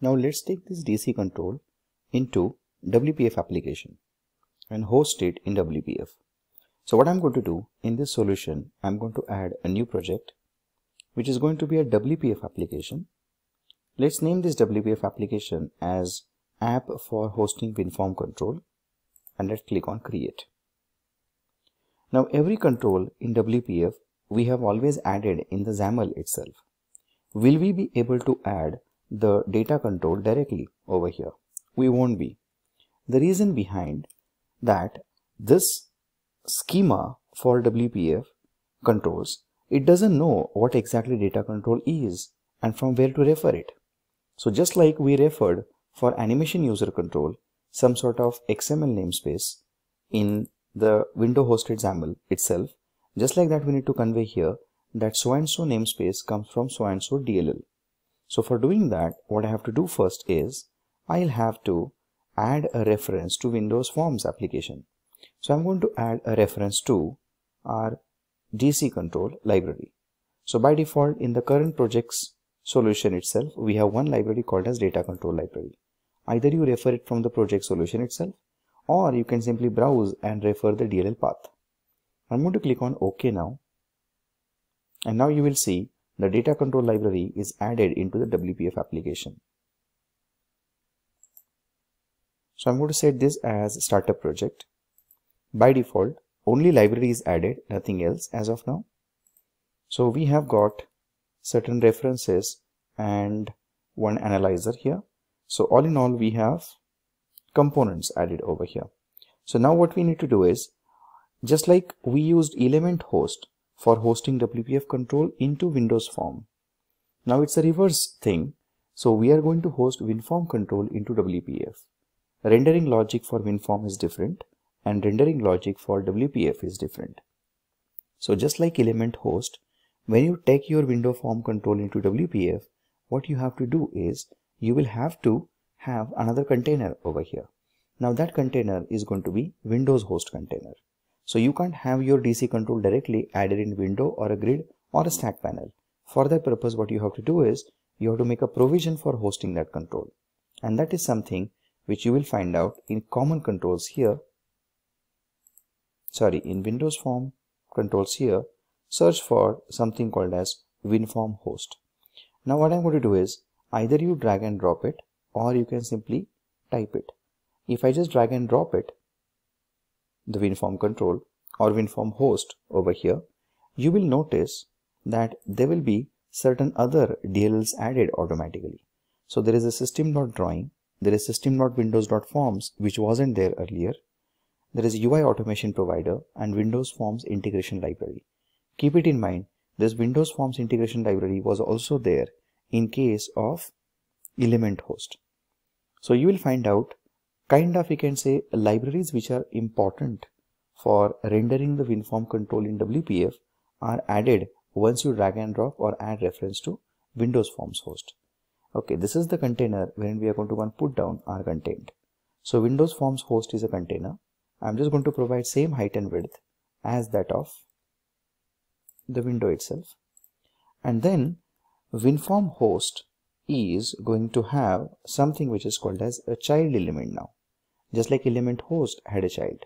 Now let's take this DC control into WPF application and host it in WPF. So what I'm going to do in this solution, I'm going to add a new project which is going to be a WPF application. Let's name this WPF application as app for hosting WinForm control and let's click on create. Now every control in WPF we have always added in the XAML itself. Will we be able to add the data control directly over here? We won't be. The reason behind that this schema for WPF controls, it doesn't know what exactly data control is and from where to refer it. So just like we referred for animation user control, some sort of XML namespace in the window hosted XAML itself. Just like that we need to convey here that so and so namespace comes from so and so DLL. So for doing that what I have to do first is I'll have to add a reference to Windows Forms application. So I'm going to add a reference to our DC control library. So by default in the current project's solution itself we have one library called as data control library. Either you refer it from the project solution itself or you can simply browse and refer the DLL path. I'm going to click on OK now. And now you will see the data control library is added into the WPF application. So I'm going to set this as startup project. By default, only library is added, nothing else as of now. So we have got certain references and one analyzer here. So all in all, we have components added over here. So now what we need to do is just like we used element host for hosting WPF control into Windows form. Now it's a reverse thing. So we are going to host WinForm control into WPF. Rendering logic for WinForm is different and rendering logic for WPF is different. So just like element host, when you take your window form control into WPF, what you have to do is you will have to have another container over here. Now that container is going to be Windows host container. So you can't have your DC control directly added in window or a grid or a stack panel. For that purpose, what you have to do is you have to make a provision for hosting that control. And that is something which you will find out in common controls here. Sorry, in Windows form controls here, search for something called as WinForm host. Now what I'm going to do is either you drag and drop it or you can simply type it. If I just drag and drop it, the WinForm control or WinForm host over here, you will notice that there will be certain other DLLs added automatically. So there is a system.drawing, there is system.windows.forms which wasn't there earlier. There is UI automation provider and Windows Forms integration library. Keep it in mind, this Windows Forms integration library was also there in case of element host. So you will find out kind of you can say libraries which are important for rendering the WinForm control in WPF are added once you drag and drop or add reference to Windows Forms host. Okay, this is the container wherein we are going to put down our content. So Windows Forms host is a container. I'm just going to provide same height and width as that of the window itself. And then WinForm host is going to have something which is called as a child element now just like element host had a child.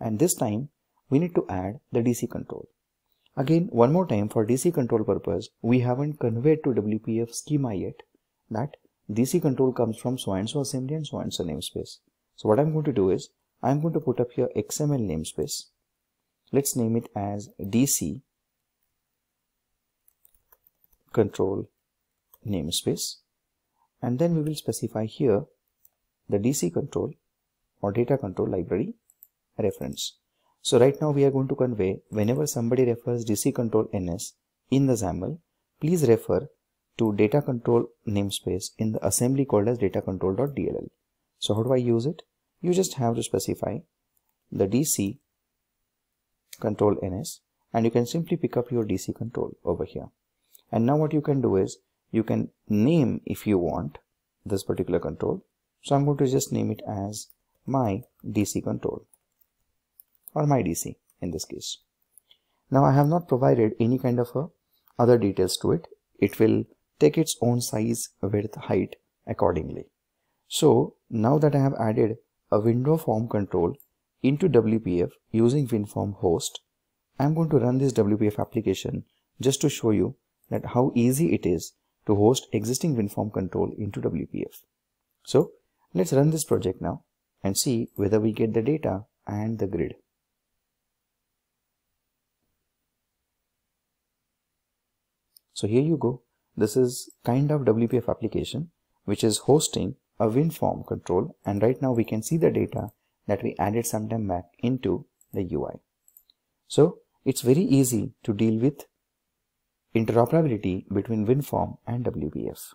And this time we need to add the DC control. Again one more time for DC control purpose we haven't conveyed to WPF schema yet that DC control comes from so and so assembly and so and so namespace. So what I'm going to do is I'm going to put up here XML namespace. Let's name it as DC control namespace. And then we will specify here the DC control or data control library reference. So right now we are going to convey whenever somebody refers DC control NS in the XAML, please refer to data control namespace in the assembly called as data control.dll. So how do I use it? You just have to specify the DC control NS and you can simply pick up your DC control over here. And now what you can do is you can name if you want this particular control so I'm going to just name it as my DC control or my DC in this case now I have not provided any kind of a other details to it it will take its own size width height accordingly. So now that I have added a window form control into WPF using WinForm host, I'm going to run this WPF application just to show you that how easy it is to host existing WinForm control into WPF. So let's run this project now and see whether we get the data and the grid. So here you go. This is kind of WPF application which is hosting a WinForm control and right now we can see the data that we added some time back into the UI. So it's very easy to deal with interoperability between WinForm and WPF.